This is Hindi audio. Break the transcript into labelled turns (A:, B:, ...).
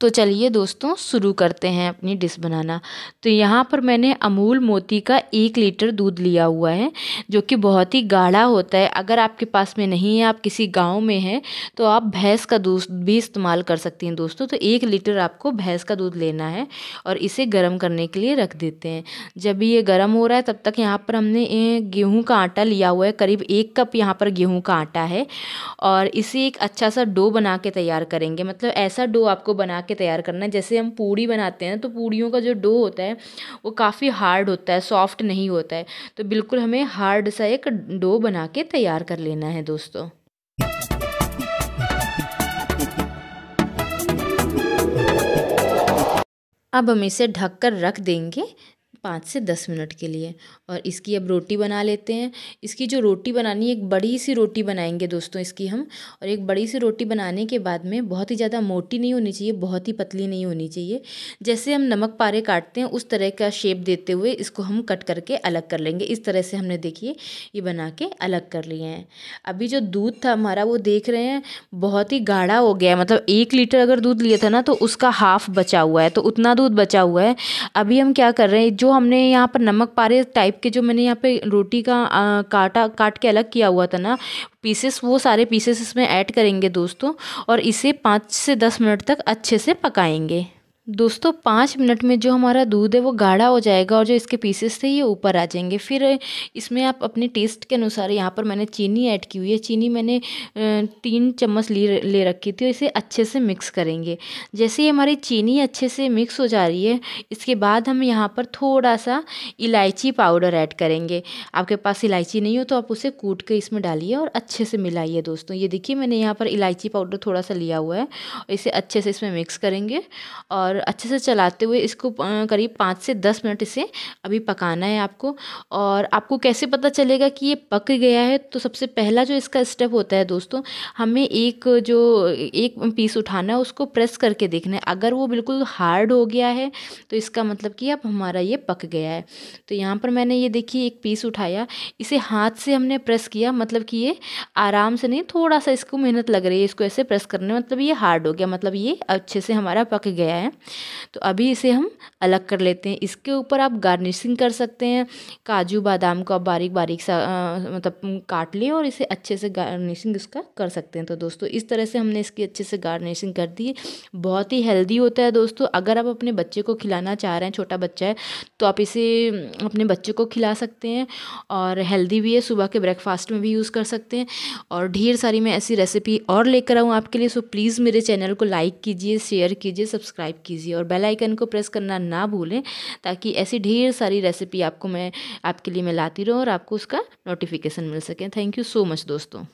A: तो चलिए दोस्तों, शुरू करते हैं अपनी डिश बनाना। तो यहाँ पर मैंने अमूल मोती का एक लीटर दूध लिया हुआ है, जो कि बहुत ही गाढ़ा होता है। अगर आपके पास में नहीं है, आप किसी गाँव में हैं तो आप भैंस का दूध भी इस्तेमाल कर सकती हैं दोस्तों। तो एक लीटर आपको भैंस का दूध लेना है और इसे गर्म करने के लिए रख देते हैं। जब ये गर्म हो रहा है, तब तक यहाँ पर हमने गेहूँ का आटा लिया हुआ है। करीब एक कप यहाँ पर गेहूँ का आटा है और इसे एक अच्छा सा डो बना के तैयार करेंगे। मतलब ऐसा डो आपको बना के तैयार करना है। जैसे हम पूड़ी बनाते हैं तो पूड़ियों का जो डो होता है, वो काफ़ी हार्ड होता है, सॉफ्ट नहीं होता है। तो बिल्कुल हमें हार्ड सा एक डो बना के तैयार कर लेना है दोस्तों। अब हम इसे ढककर रख देंगे। पाँच से दस मिनट के लिए। और इसकी अब रोटी बना लेते हैं। इसकी जो रोटी बनानी है, एक बड़ी सी रोटी बनाएँगे दोस्तों इसकी हम। और एक बड़ी सी रोटी बनाने के बाद में बहुत ही ज़्यादा मोटी नहीं होनी चाहिए, बहुत ही पतली नहीं होनी चाहिए। जैसे हम नमक पारे काटते हैं, उस तरह का शेप देते हुए इसको हम कट करके अलग कर लेंगे। इस तरह से हमने देखिए, ये बना के अलग कर लिए हैं। अभी जो दूध था हमारा, वो देख रहे हैं, बहुत ही गाढ़ा हो गया मतलब एक लीटर अगर दूध लिया था ना तो उसका हाफ़ बचा हुआ है तो उतना दूध बचा हुआ है। अभी हम क्या कर रहे हैं, जो हमने यहाँ पर नमक पारे टाइप के जो मैंने यहाँ पे रोटी का आ, काटा काट के अलग किया हुआ था ना पीसेस वो सारे पीसेस इसमें ऐड करेंगे दोस्तों और इसे पाँच से दस मिनट तक अच्छे से पकाएँगे। दोस्तों, पाँच मिनट में जो हमारा दूध है, वो गाढ़ा हो जाएगा और जो इसके पीसेस थे, ये ऊपर आ जाएँगे। फिर इसमें आप अपने टेस्ट के अनुसार यहाँ पर मैंने चीनी ऐड की हुई है। चीनी मैंने तीन चम्मच ली, ले रखी थी और इसे अच्छे से मिक्स करेंगे। जैसे ही हमारी चीनी अच्छे से मिक्स हो जा रही है, इसके बाद हम यहाँ पर थोड़ा सा इलायची पाउडर ऐड करेंगे। आपके पास इलायची नहीं हो तो आप उसे कूट के इसमें डालिए और अच्छे से मिलाइए दोस्तों। ये देखिए, मैंने यहाँ पर इलायची पाउडर थोड़ा सा लिया हुआ है इसे अच्छे से इसमें मिक्स करेंगे और अच्छे से चलाते हुए इसको करीब पाँच से दस मिनट इसे अभी पकाना है आपको। और आपको कैसे पता चलेगा कि ये पक गया है? तो सबसे पहला जो इसका स्टेप होता है दोस्तों, हमें एक जो, एक पीस उठाना है, उसको प्रेस करके देखना है। अगर वो बिल्कुल हार्ड हो गया है तो इसका मतलब कि अब हमारा ये पक गया है। तो यहाँ पर मैंने ये देखिए एक पीस उठाया। इसे हाथ से हमने प्रेस किया मतलब कि ये आराम से नहीं थोड़ा सा इसको मेहनत लग रही है इसको ऐसे प्रेस करने मतलब ये हार्ड हो गया मतलब ये अच्छे से हमारा पक गया है। तो अभी इसे हम अलग कर लेते हैं। इसके ऊपर आप गार्निशिंग कर सकते हैं। काजू बादाम को आप बारीक बारीक सा मतलब काट लें और इसे अच्छे से गार्निशिंग इसका कर सकते हैं। तो दोस्तों, इस तरह से हमने इसकी अच्छे से गार्निशिंग कर दी। है बहुत ही हेल्दी होता है दोस्तों। अगर आप अपने बच्चे को खिलाना चाह रहे हैं, छोटा बच्चा है तो आप इसे अपने बच्चे को खिला सकते हैं और हेल्दी भी है। सुबह के ब्रेकफास्ट में भी यूज़ कर सकते हैं। और ढेर सारी मैं ऐसी रेसिपी और लेकर आऊँ आपके लिए। सो प्लीज़ मेरे चैनल को लाइक कीजिए, शेयर कीजिए, सब्सक्राइब कीजिए। कीजिए और बेल आइकन को प्रेस करना ना भूलें, ताकि ऐसी ढेर सारी रेसिपी आपको मैं, आपके लिए मैं लाती रहूँ और आपको उसका नोटिफिकेशन मिल सके। थैंक यू सो मच दोस्तों।